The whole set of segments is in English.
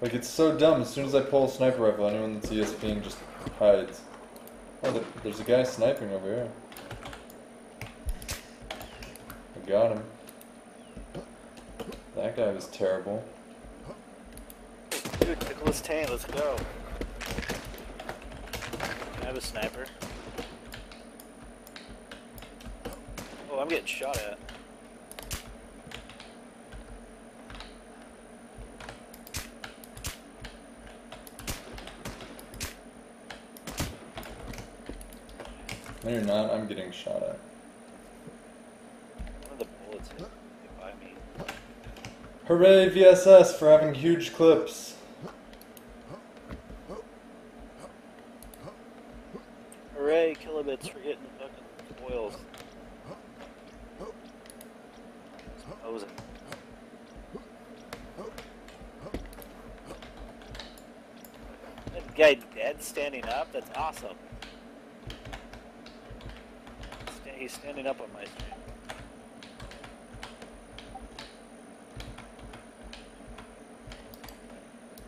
Like, it's so dumb. As soon as I pull a sniper rifle, anyone that's ESPing just hides. Oh, there's a guy sniping over here. I got him. That guy was terrible. Dude, Nicholas Tane, let's go. I have a sniper. Oh, I'm getting shot at. No, you're not. I'm getting shot at. One of the bullets hit by me. Hooray, VSS, for having huge clips. Hooray, kilobits for getting the fucking spoils. What was it? That guy dead standing up? That's awesome. He's standing up on my stream.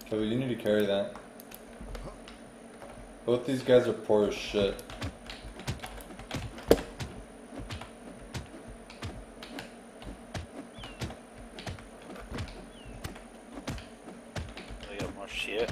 Kevin, you need to carry that. Both these guys are poor as shit. I got more shit.